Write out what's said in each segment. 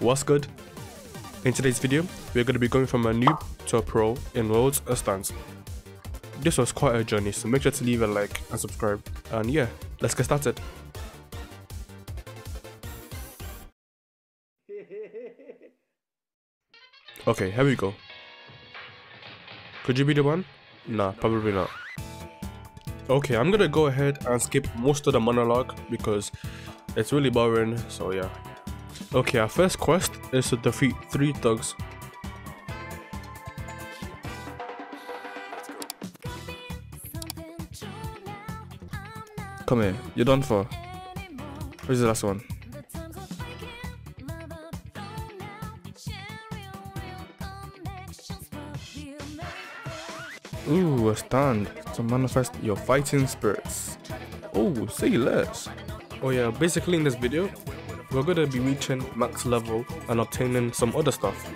What's good? In today's video, we're going to be going from a noob to a pro in Worlds of Stands. This was quite a journey, so make sure to leave a like and subscribe. And yeah, let's get started. Okay, here we go. Could you be the one? Nah, probably not. Okay, I'm gonna go ahead and skip most of the monologue because it's really boring, so yeah. Okay, our first quest is to defeat three thugs. Come here, you're done for. Where's the last one? Ooh, a stand to manifest your fighting spirits. Oh, say less. Oh yeah, basically in this video, we're gonna be reaching max level and obtaining some other stuff.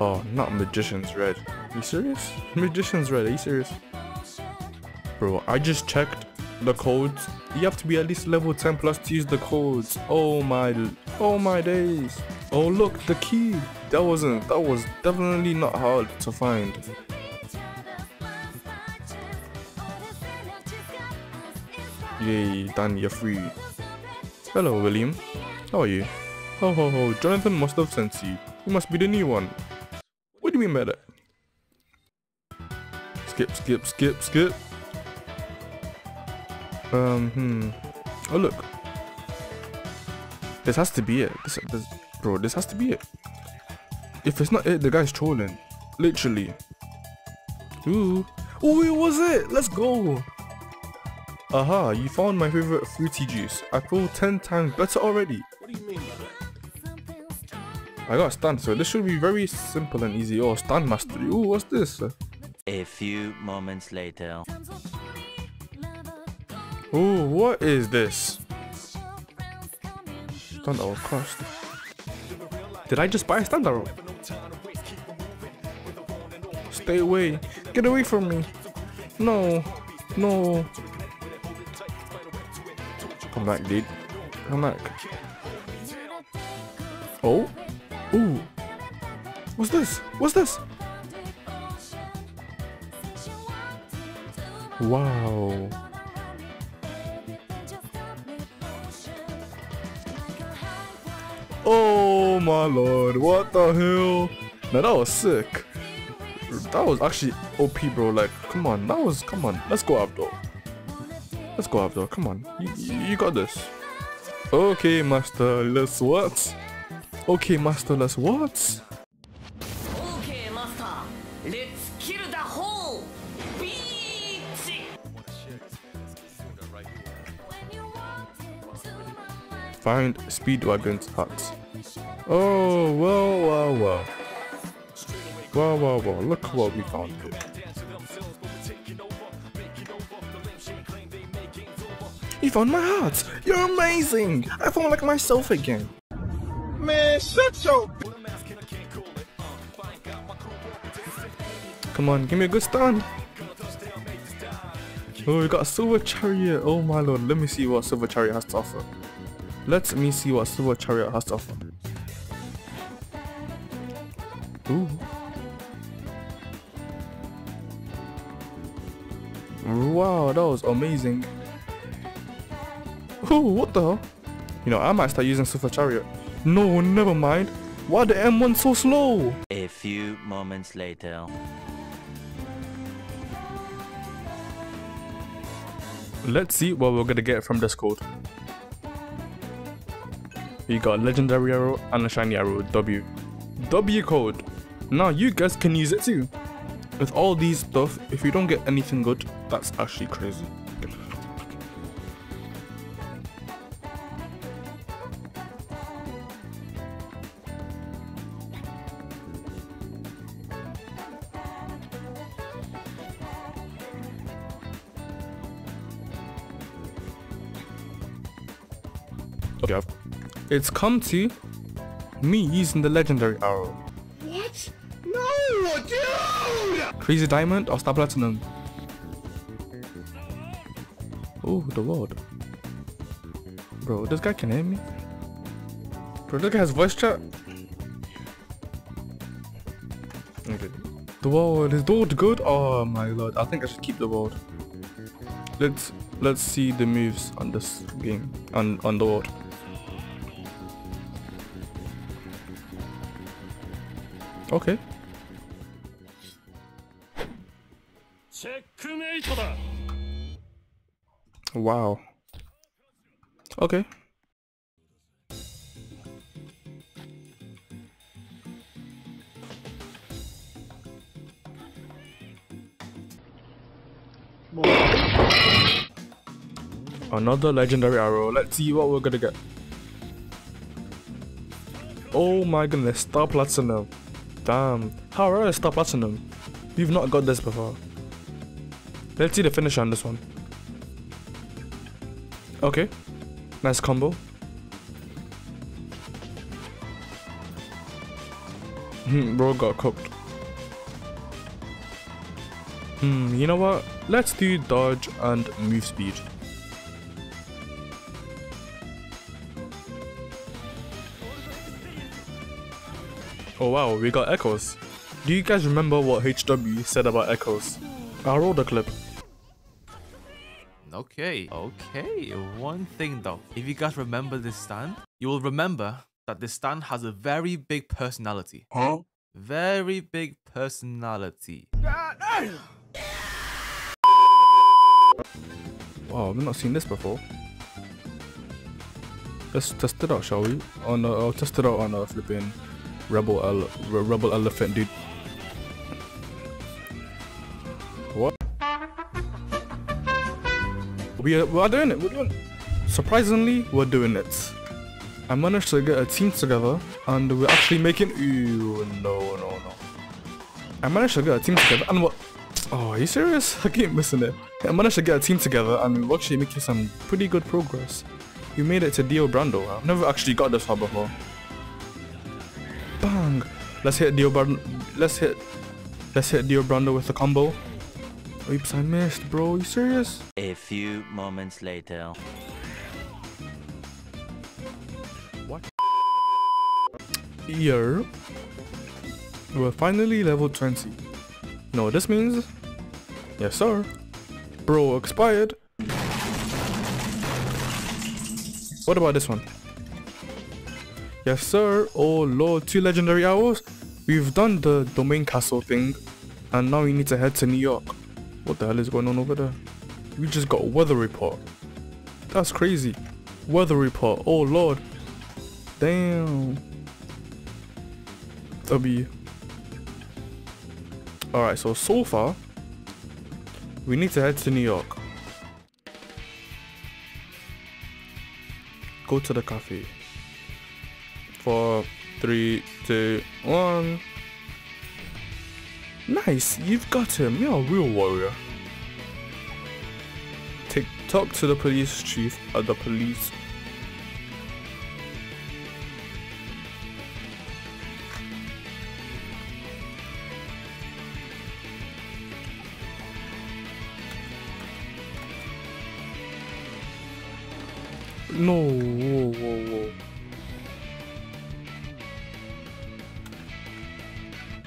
Oh, not Magician's Red. Are You serious? Magician's Red, are you serious? Bro, I just checked the codes. You have to be at least level 10 plus to use the codes. Oh my, oh my days. Oh look, the key. That wasn't, that was definitely not hard to find. Yay, done, you're free. Hello, William. How are you? Ho ho ho, Jonathan must have sent you. You must be the new one. What do you mean by that? Skip, skip, skip, skip. Um, hmm. Oh, look. This has to be it. This, this, bro, this has to be it. If it's not it, the guy's trolling. Literally. Ooh. Oh, it was it. Let's go. Aha, you found my favorite fruity juice. I feel 10 times better already. What do you mean by that? I got stand, so this should be very simple and easy. Oh, stand mastery. Ooh, what's this? A few moments later. Ooh, what is this? Stand arrow cost. Did I just buy a stand arrow? Stay away. Get away from me. No. No. Come back, dude. Come back. Oh. Ooh. What's this? What's this? Wow. Oh my lord, what the hell? Now that was sick. That was actually OP bro, like come on, that was come on, let's go though. Let's go up though, come on, you, you got this. Okay master, let's what? Okay master, let's what? Okay, master. Let's kill the whole beach. Find Speedwagon's hut. Oh, well, well, well. Well, well, well, look what we found here. You found my heart! You're amazing! I feel like myself again. Man, shut your. Come on, give me a good stand. Oh, we got a silver chariot. Oh my lord, let me see what silver chariot has to offer. Let me see what silver chariot has to offer. Ooh. Wow, that was amazing. Ooh, what the hell? You know, I might start using Super chariot. No, never mind. Why the M1 so slow? A few moments later. Let's see what we're gonna get from this code. We got legendary arrow and a shiny arrow W. W code. Now you guys can use it too. With all these stuff, if you don't get anything good, that's actually crazy. It's come to me using the legendary arrow. What? No, dude! Crazy Diamond or Star Platinum? Oh, the Lord. Bro, this guy can hear me. Bro, this guy has voice chat. Okay. The world is the world good? Oh my lord, I think I should keep the world. Let's let's see the moves on this game on on the world. Okay. Wow. Okay. Another legendary arrow. Let's see what we're gonna get. Oh my goodness, Star Platinum. Damn. How rare is Star Platinum? We've not got this before. Let's see the finish on this one. Okay. Nice combo. Hmm, bro got cooked. Hmm, you know what? Let's do dodge and move speed. Oh wow, we got echoes. Do you guys remember what HW said about echoes? I'll roll the clip. Okay, okay. One thing though, if you guys remember this stand, you will remember that this stand has a very big personality. Huh? Very big personality. Wow, I've not seen this before. Let's test it out, shall we? On uh, I'll test it out on a flipping rebel ele rebel elephant, dude. What? We are, we are doing it. We're doing it. Surprisingly, we're doing it. I managed to get a team together, and we're actually making. Ew, no, no, no. I managed to get a team together, and what? Oh, are you serious? I keep missing it. I managed to get a team together, and we're actually making some pretty good progress. We made it to Dio Brando. I've never actually got this far before. Let's hit Dio Brando. Let's hit. Let's hit Dio Brando with a combo. Oh, Oops, I missed, bro. Are you serious? A few moments later. What? Here, we're finally level 20. You know what this means? Yes, sir. Bro, expired. What about this one? Yes, sir. Oh, lord. Two legendary hours. We've done the domain castle thing. And now we need to head to New York. What the hell is going on over there? We just got a weather report. That's crazy. Weather report. Oh, lord. Damn. W. Alright, so so far, we need to head to New York. Go to the cafe. Four, three, two, one. Nice, you've got him. You're a real warrior. Take talk to the police chief at the police No, whoa, whoa, whoa.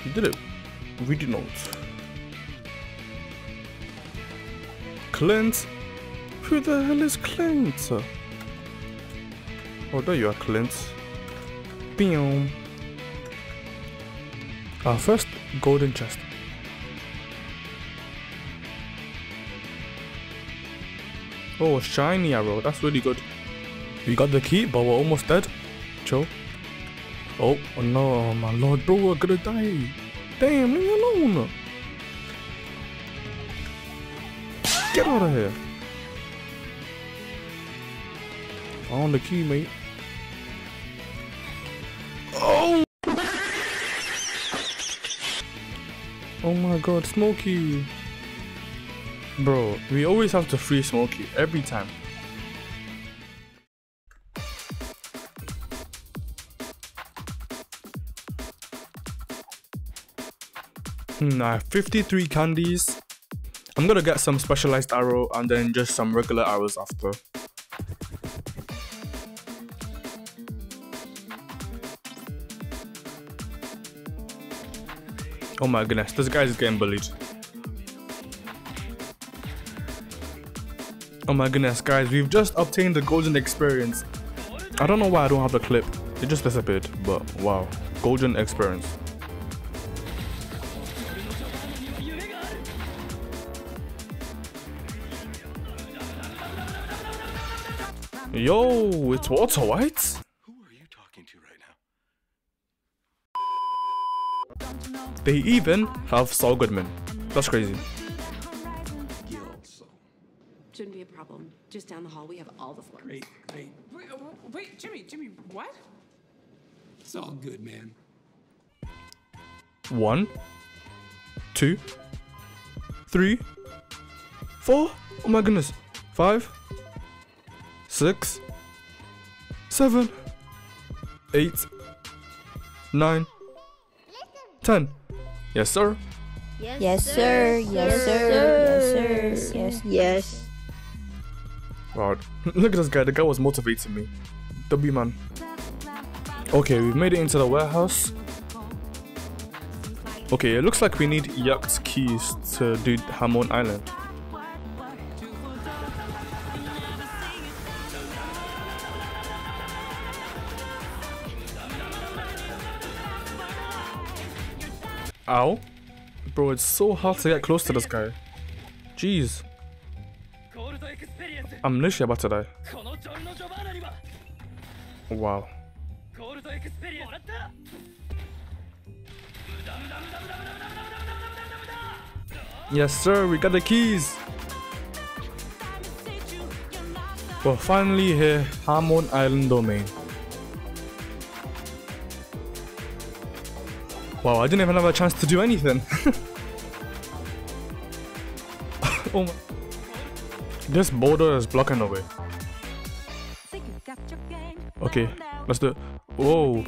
You did it. We did not. Clint? Who the hell is Clint? Oh, there you are, Clint. Bam. Our first golden chest. Oh, shiny arrow. That's really good. We got the key, but we're almost dead. Chill. Oh, no, my lord, bro, we're gonna die. Damn, leave me alone. Get out of here. On the key, mate. Oh! Oh my god, Smokey. Bro, we always have to free Smokey every time. Hmm, I have 53 candies. I'm gonna get some specialized arrow and then just some regular arrows after. Oh my goodness, this guy is getting bullied. Oh my goodness, guys, we've just obtained the golden experience. I don't know why I don't have the clip. It just disappeared, but wow, golden experience. Yo, it's Walter White? Who are you talking to right now? They even have Saul Goodman. That's crazy. Shouldn't be a problem. Just down the hall, we have all the floors. Great, great. Wait, uh, wait, Jimmy, Jimmy, what? It's all good, man. One, two, three, four. Oh my goodness. Five, six, seven, eight, nine, ten. Yes, sir. Yes, sir. Yes, sir. Yes, sir. Yes, yes. Wow. Look at this guy. The guy was motivating me. W man. Okay, we've made it into the warehouse. Okay, it looks like we need Yacht's keys to do Hamon Island. Ow. Bro, it's so hard to get close to this guy. Jeez. I'm literally about to die. Wow. Yes, sir, we got the keys. We're finally here, Hamon Island domain. Wow, I didn't even have a chance to do anything. oh my. This border is blocking the way. Okay, let's do it. Whoa.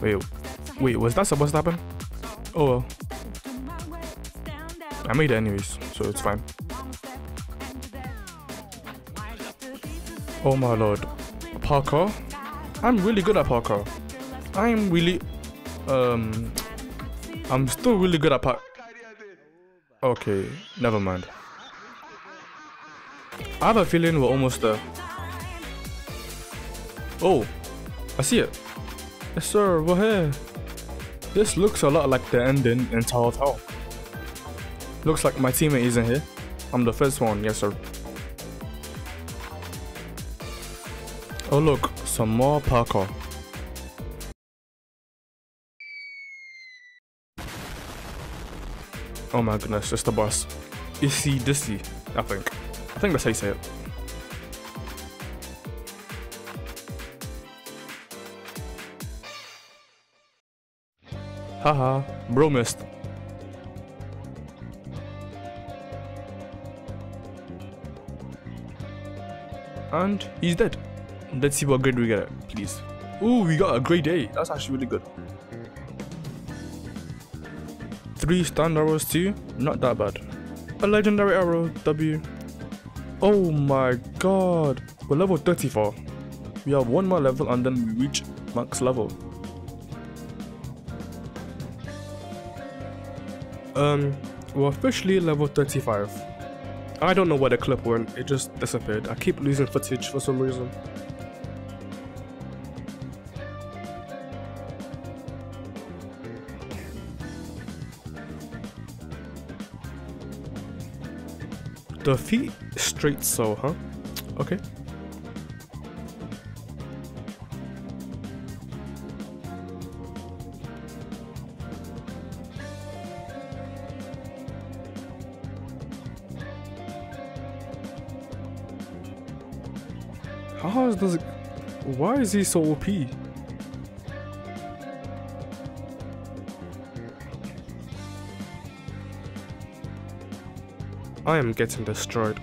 Wait, wait, was that supposed to happen? Oh well. I made it anyways, so it's fine. Oh my lord. Parkour? I'm really good at parkour. I'm really um I'm still really good at park. Okay, never mind. I have a feeling we're almost there. Oh, I see it. Yes sir, we're here. This looks a lot like the ending in Tower Tower. Looks like my teammate isn't here. I'm the first one, yes sir. Oh look, some more parkour. Oh my goodness, it's the boss. Esidisi, I think. I think that's how you say it. Haha, bro missed. And he's dead. Let's see what grade we get, please. Ooh, we got a grade A. That's actually really good. Three stand arrows too. Not that bad. A legendary arrow, W. Oh my god. We're level 34. We have one more level and then we reach max level. Um, we're officially level 35. I don't know where the clip went, it just disappeared. I keep losing footage for some reason. The feet straight so, huh? Okay. How does. Why is he so OP? I am getting destroyed.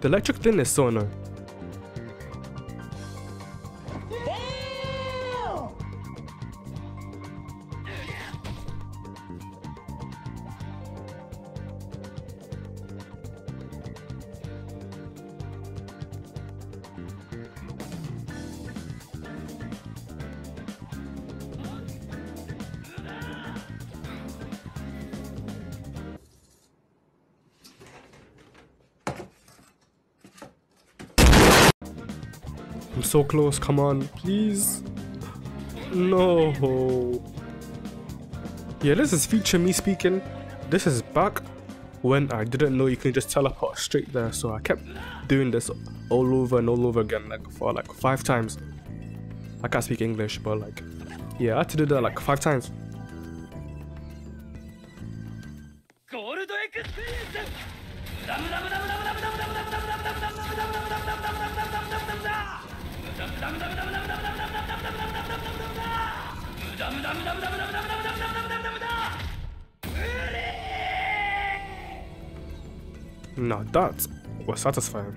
The electric thing is so annoying. So close. Come on, please. No. Yeah, this is feature me speaking. This is back when I didn't know you can just teleport straight there. So I kept doing this all over and all over again, like for like five times. I can't speak English, but like, yeah, I had to do that like five times. Now that was satisfying.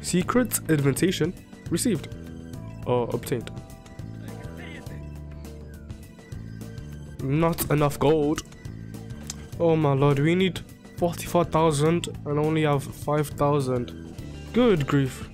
Secret invitation received or obtained. Not enough gold. Oh my lord, we need 44,000 and only have 5,000. Good grief.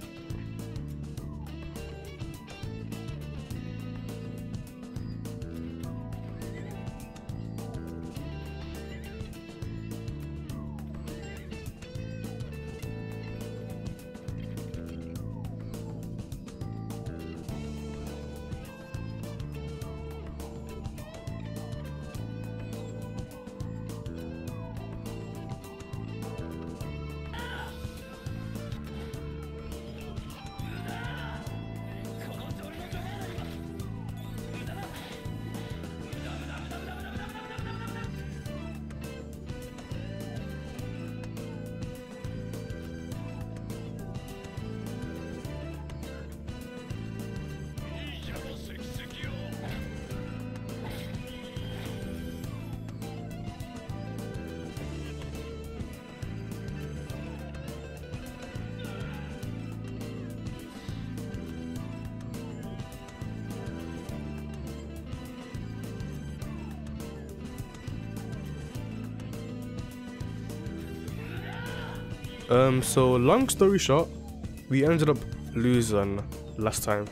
Um, so long story short, we ended up losing last time.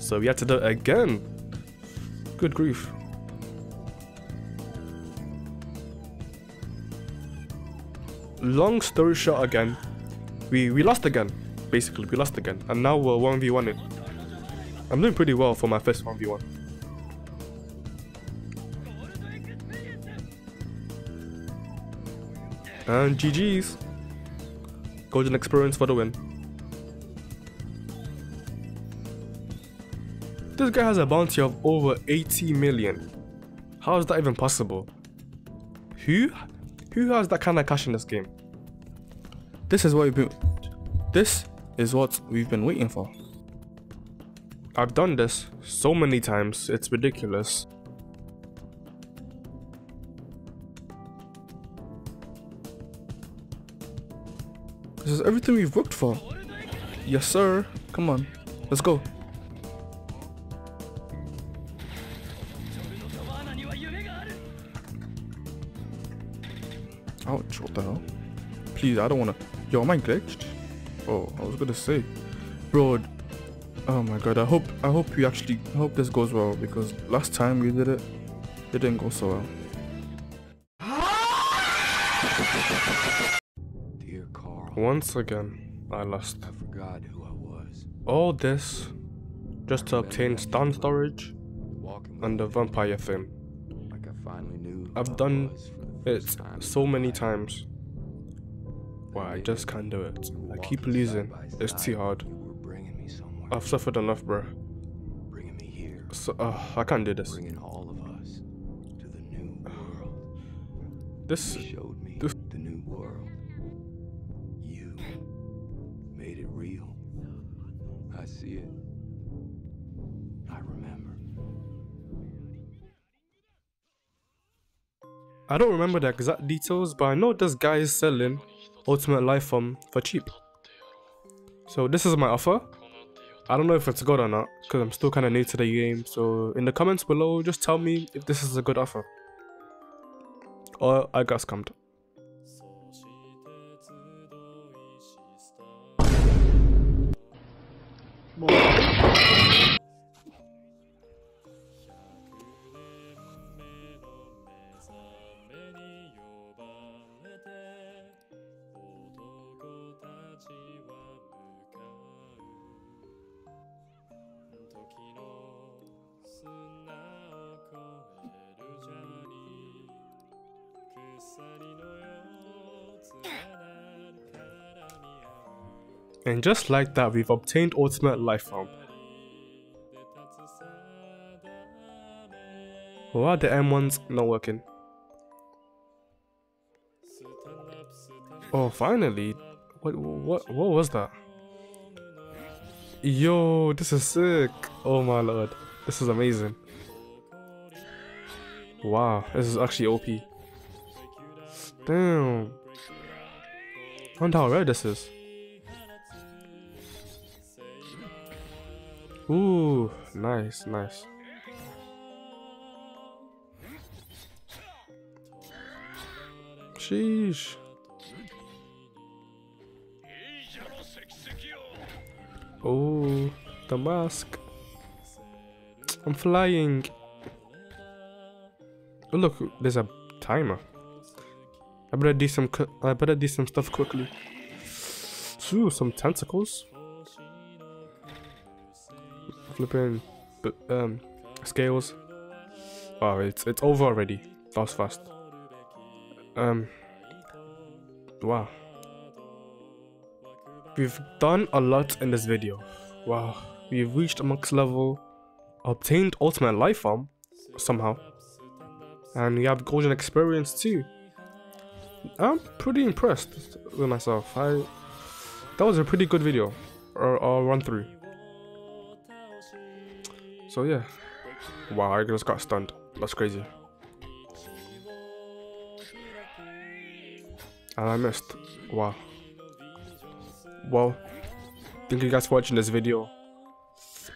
So we had to do it again. Good grief. Long story short again, we, we lost again. Basically, we lost again. And now we're 1v1 in. I'm doing pretty well for my first 1v1. And GG's. Golden experience for the win. This guy has a bounty of over 80 million. How is that even possible? Who? Who has that kind of cash in this game? This is what we've been. This is what we've been waiting for. I've done this so many times, it's ridiculous. This is everything we've worked for. Yes, sir. Come on. Let's go. Ouch, what the hell? Please, I don't wanna. Yo, am I glitched? Oh, I was gonna say. Bro, oh my god, I hope I hope we actually I hope this goes well because last time we did it, it didn't go so well. Once again, I lost. I forgot who I was. All this just to obtain stand storage and the vampire thing. like I finally knew I've done it so many times. Why I just can't do it. I keep losing. It's too hard. You were bringing me somewhere. I've suffered enough, bro. bringing me here. So, uh, I can't do this. Bringing I don't remember the exact details, but I know this guy is selling Ultimate Life Form for cheap. So this is my offer. I don't know if it's good or not, because I'm still kind of new to the game. So in the comments below, just tell me if this is a good offer. Or I got scammed. And just like that, we've obtained Ultimate Life Form. Why are the M1s not working? Oh, finally. What, what, what was that? Yo, this is sick. Oh my lord. This is amazing. Wow, this is actually OP. Damn. I wonder how rare this is. Ooh, nice, nice. Sheesh. Oh, the mask. I'm flying. Oh look, there's a timer. I better do some. I better do some stuff quickly. Ooh, some tentacles. Flipping, but um, scales. Wow, it's it's over already. That was fast. Um. Wow. We've done a lot in this video. Wow. We've reached a max level, obtained ultimate life form somehow, and we have golden experience too. I'm pretty impressed with myself. I that was a pretty good video or, or run through. So yeah. Wow, I just got stunned. That's crazy. And I missed. Wow. Well, thank you guys for watching this video.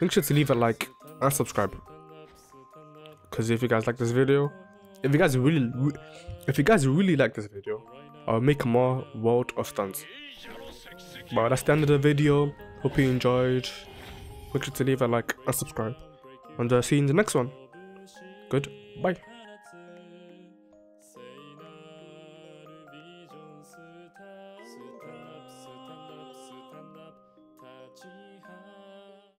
Make sure to leave a like and subscribe. Cause if you guys like this video, if you guys really, if you guys really like this video, I'll make more World of Stands. But that's the end of the video. Hope you enjoyed. Make sure to leave a like and subscribe. And uh, see you in the next one. Goodbye.